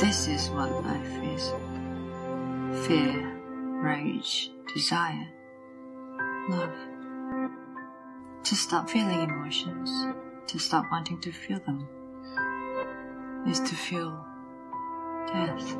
This is what life is fear, rage, desire, love. To stop feeling emotions, to stop wanting to feel them, is to feel death.